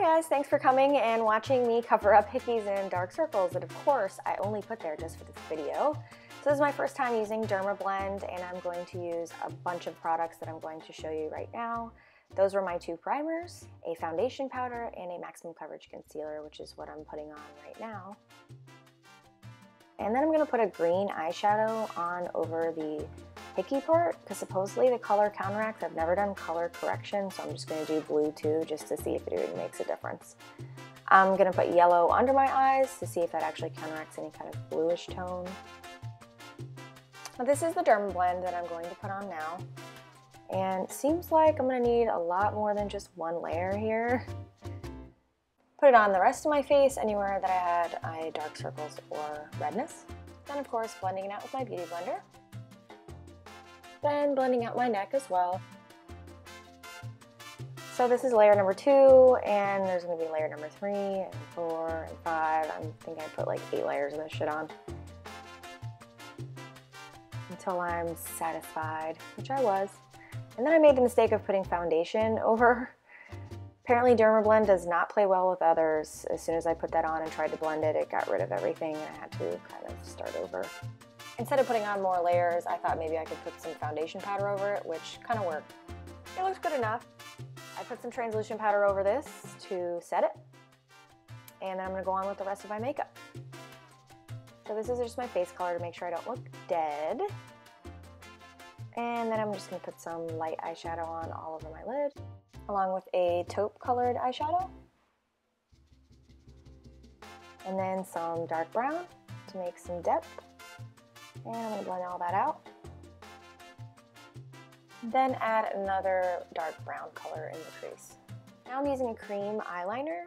Hi guys, thanks for coming and watching me cover up hickeys and dark circles that of course I only put there just for this video. So this is my first time using Dermablend and I'm going to use a bunch of products that I'm going to show you right now. Those were my two primers, a foundation powder and a maximum coverage concealer, which is what I'm putting on right now. And then I'm to put a green eyeshadow on over the hickey part because supposedly the color counteracts. I've never done color correction, so I'm just to do blue too just to see if it even makes a difference. I'm to put yellow under my eyes to see if that actually counteracts any kind of bluish tone. Now this is the Dermablend that I'm going to put on now. And it seems like I'm to need a lot more than just one layer here. Put it on the rest of my face, anywhere that I had eye dark circles or redness. Then of course blending it out with my Beauty Blender. Then blending out my neck as well. So this is layer number two, and there's gonna be layer number three, and four, and five. I think I put like eight layers of this shit on. Until I'm satisfied, which I was. And then I made the mistake of putting foundation over. Apparently Dermablend does not play well with others. As soon as I put that on and tried to blend it, it got rid of everything and I had to kind of start over. Instead of putting on more layers, I thought maybe I could put some foundation powder over it, which kind of worked. It looks good enough. I put some translucent powder over this to set it. And then I'm gonna go on with the rest of my makeup. So this is just my face color to make sure I don't look dead. And then I'm just gonna put some light eyeshadow on all over my lid, along with a taupe colored eyeshadow. And then some dark brown to make some depth. And I'm gonna blend all that out. Then add another dark brown color in the crease. Now I'm using a cream eyeliner.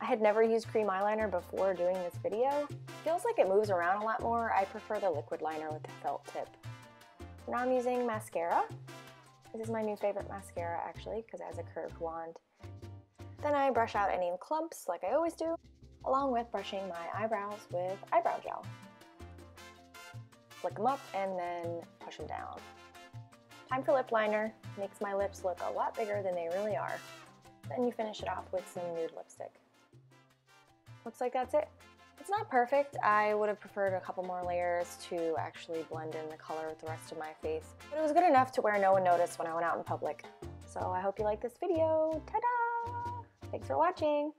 I had never used cream eyeliner before doing this video. Feels like it moves around a lot more. I prefer the liquid liner with the felt tip. Now I'm using mascara. This is my new favorite mascara actually because it has a curved wand. Then I brush out any clumps like I always do, along with brushing my eyebrows with eyebrow gel flick them up, and then push them down. Time for lip liner. Makes my lips look a lot bigger than they really are. Then you finish it off with some nude lipstick. Looks like that's it. It's not perfect. I would have preferred a couple more layers to actually blend in the color with the rest of my face. But it was good enough to where no one noticed when I went out in public. So I hope you like this video. Ta-da! Thanks for watching.